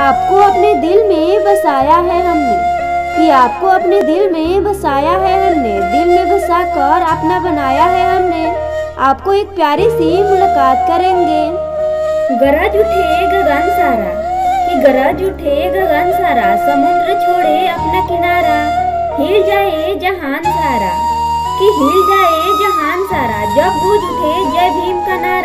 आपको अपने दिल में बसाया है हमने। कि आपको अपने दिल में बसाया है हमने। दिल में बसा कर अपना बनाया है हमने। आपको एक प्यारी सी मुलाकात करेंगे। गरज उठे गगन सारा। कि गरज उठे गगन सारा। समुद्र छोड़े अपना किनारा। हिल जाए जहान सारा। कि हिल जाए जहान सारा। जब गूंज उठे जय भीम का नारा।